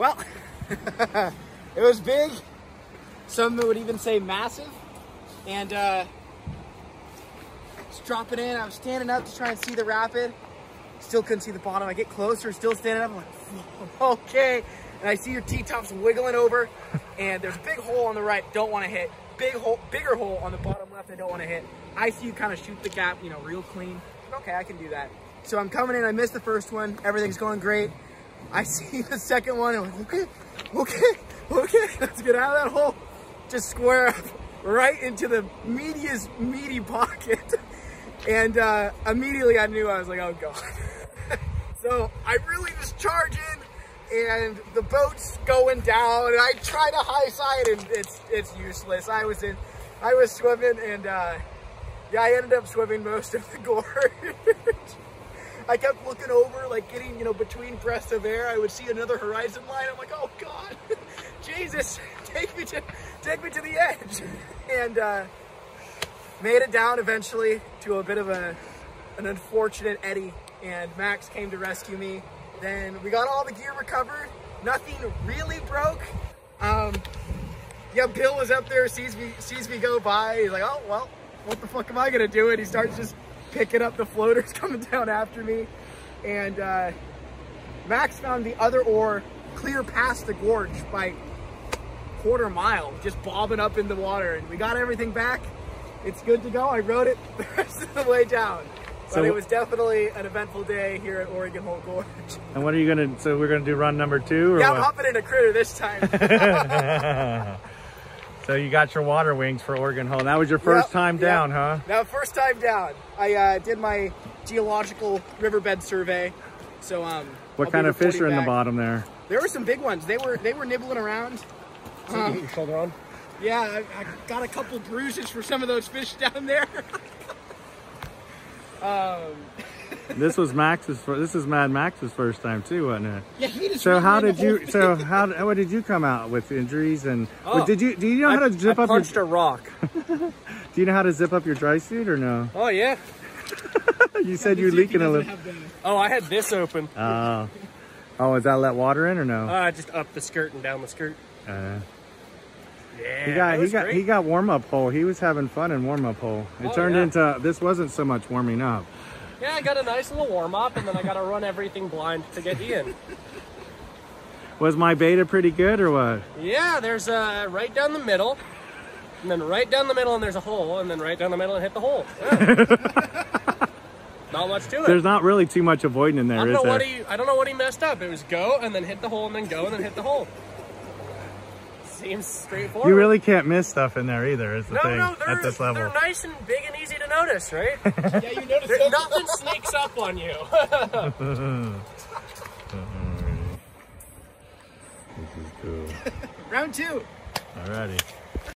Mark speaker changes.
Speaker 1: Well, it was big. Some would even say massive. And uh, just dropping in. I was standing up to try and see the rapid. Still couldn't see the bottom. I get closer, still standing up. I'm like, okay. And I see your T-tops wiggling over. And there's a big hole on the right. Don't want to hit. Big hole, bigger hole on the bottom left. I don't want to hit. I see you kind of shoot the gap, you know, real clean. Okay, I can do that. So I'm coming in. I missed the first one. Everything's going great. I see the second one. I'm like, okay, okay, okay. Let's get out of that hole. Just square up right into the meatiest meaty pocket. And uh, immediately I knew I was like, oh God. so I really just charge in and the boat's going down and I try to high side and it's it's useless. I was in, I was swimming and uh, yeah, I ended up swimming most of the gorge. I kept looking over, like getting, you know, between breaths of air. I would see another horizon line. I'm like, oh God, Jesus, take me to, take me to the edge. And uh, made it down eventually to a bit of a, an unfortunate eddy and Max came to rescue me. Then we got all the gear recovered. Nothing really broke. Um, yeah, Bill was up there, sees me, sees me go by. He's like, oh, well, what the fuck am I gonna do? And he starts just picking up the floaters coming down after me. And uh, Max found the other oar clear past the gorge by quarter mile, just bobbing up in the water. And we got everything back it's good to go. I rode it the rest of the way down. But so, it was definitely an eventful day here at Oregon Hole Gorge.
Speaker 2: And what are you gonna? So we're gonna do run number two?
Speaker 1: yeah,
Speaker 2: what?
Speaker 1: I'm hopping in a critter this time.
Speaker 2: So you got your water wings for Oregon Hole. That was your first yep, time down,
Speaker 1: yep.
Speaker 2: huh?
Speaker 1: Now first time down. I uh, did my geological riverbed survey. So um.
Speaker 2: What I'll kind of fish are in the bottom there?
Speaker 1: There were some big ones. They were they were nibbling around.
Speaker 3: So um, you get your shoulder on.
Speaker 1: Yeah, I, I, got a couple bruises for some of those fish down there. um,
Speaker 2: this was Max's. This is Mad Max's first time too, wasn't it?
Speaker 1: Yeah, he just.
Speaker 2: So how did you? So how? What did you come out with injuries and? Oh, did you? Do you know I, how to zip
Speaker 3: I
Speaker 2: up?
Speaker 3: punched
Speaker 2: your,
Speaker 3: a rock.
Speaker 2: do you know how to zip up your dry suit or no?
Speaker 3: Oh yeah.
Speaker 2: you said you're leaking a little.
Speaker 3: Oh, I had this open.
Speaker 2: Oh. Uh, oh, is that let water in or no?
Speaker 3: Uh, just up the skirt and down the skirt.
Speaker 2: Uh, yeah, he got he got great. he got warm up hole. He was having fun in warm up hole. It oh, turned yeah. into this wasn't so much warming up.
Speaker 3: Yeah, I got a nice little warm up, and then I got to run everything blind to get Ian.
Speaker 2: Was my beta pretty good or what?
Speaker 3: Yeah, there's uh right down the middle, and then right down the middle, and there's a hole, and then right down the middle and hit the hole. Yeah. not much to it.
Speaker 2: There's not really too much avoiding in there,
Speaker 3: I don't know
Speaker 2: there?
Speaker 3: What he, I don't know what he messed up. It was go and then hit the hole and then go and then hit the hole. Seems straightforward.
Speaker 2: You really can't miss stuff in there either, is the
Speaker 3: no,
Speaker 2: thing
Speaker 3: no,
Speaker 2: at this level.
Speaker 3: They're nice and big and easy to notice, right?
Speaker 1: yeah, you notice
Speaker 3: Nothing sneaks up on you.
Speaker 2: this is cool.
Speaker 1: Round two.
Speaker 2: Alrighty.